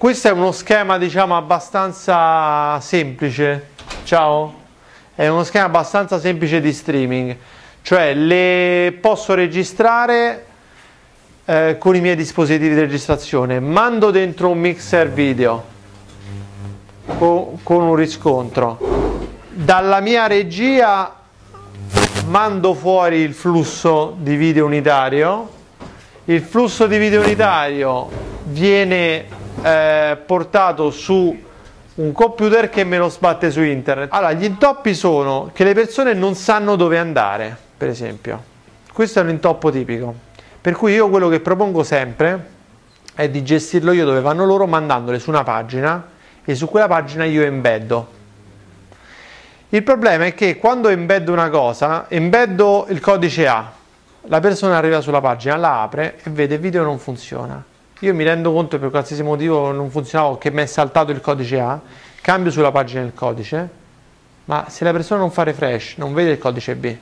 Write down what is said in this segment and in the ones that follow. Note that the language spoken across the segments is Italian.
questo è uno schema diciamo abbastanza semplice. Ciao. È uno schema abbastanza semplice di streaming, cioè le posso registrare eh, con i miei dispositivi di registrazione, mando dentro un mixer video con, con un riscontro. Dalla mia regia mando fuori il flusso di video unitario, il flusso di video unitario viene eh, portato su un computer che me lo sbatte su internet. Allora, gli intoppi sono che le persone non sanno dove andare, per esempio. Questo è un intoppo tipico. Per cui io quello che propongo sempre è di gestirlo io dove vanno loro mandandole su una pagina e su quella pagina io embeddo. Il problema è che quando embeddo una cosa, embeddo il codice A, la persona arriva sulla pagina, la apre e vede il video non funziona. Io mi rendo conto che per qualsiasi motivo non funzionava che mi è saltato il codice A, cambio sulla pagina il codice, ma se la persona non fa refresh, non vede il codice B.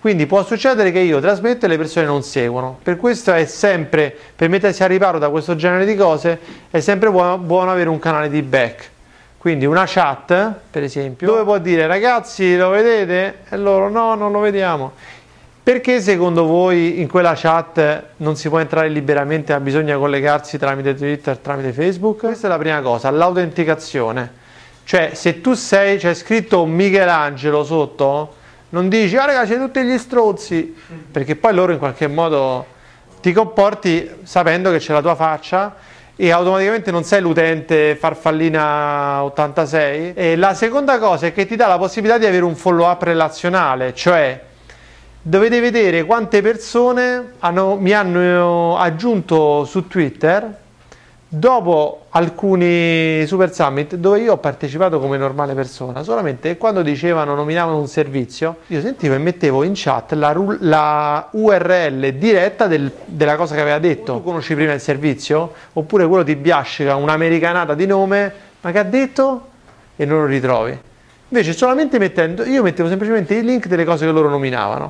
Quindi può succedere che io trasmetto e le persone non seguono. Per questo è sempre, per mettersi a riparo da questo genere di cose, è sempre buono, buono avere un canale di back. Quindi una chat, per esempio, dove può dire ragazzi lo vedete? E loro no, non lo vediamo. Perché secondo voi in quella chat non si può entrare liberamente ma bisogna collegarsi tramite Twitter, tramite Facebook? Questa è la prima cosa, l'autenticazione. Cioè se tu sei, c'è scritto Michelangelo sotto, non dici ah ragazzi tutti gli strozzi, perché poi loro in qualche modo ti comporti sapendo che c'è la tua faccia e automaticamente non sei l'utente farfallina 86. E la seconda cosa è che ti dà la possibilità di avere un follow up relazionale, cioè dovete vedere quante persone hanno, mi hanno aggiunto su Twitter dopo alcuni Super Summit dove io ho partecipato come normale persona, solamente quando dicevano, nominavano un servizio, io sentivo e mettevo in chat la, la URL diretta del, della cosa che aveva detto. Tu conosci prima il servizio? Oppure quello ti biascica un'americanata di nome, ma che ha detto? E non lo ritrovi. Invece solamente mettendo, io mettevo semplicemente i link delle cose che loro nominavano.